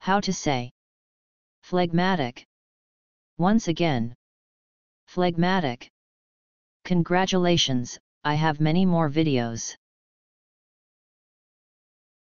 How to say phlegmatic. Once again. Phlegmatic. Congratulations, I have many more videos.